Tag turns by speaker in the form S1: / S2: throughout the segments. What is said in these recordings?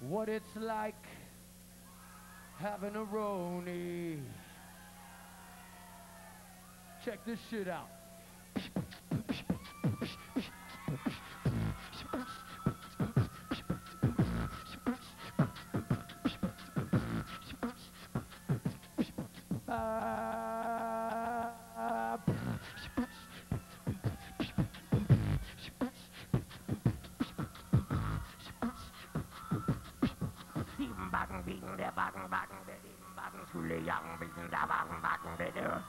S1: what it's like having a Roni. Check this shit out. Ah. Wagen wegen der Wagen, Wagen, der dem Wagen Schule jagen, wegen der Wagen, Wagen, der der.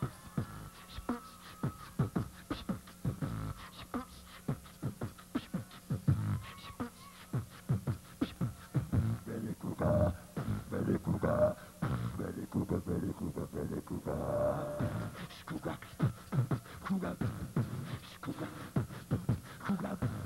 S1: Kuga, Kuga, Kuga, Kuga, Kuga.